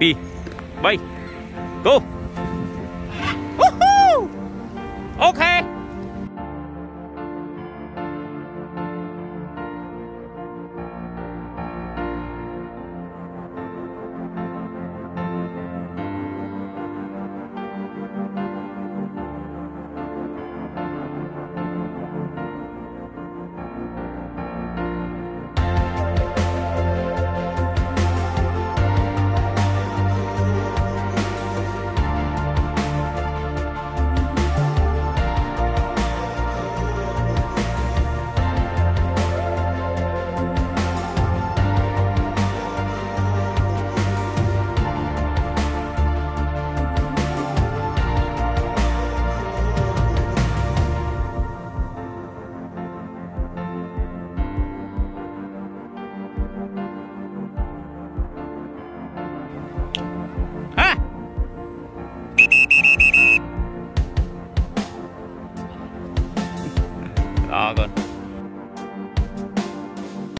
Đi, bay, go. lagern.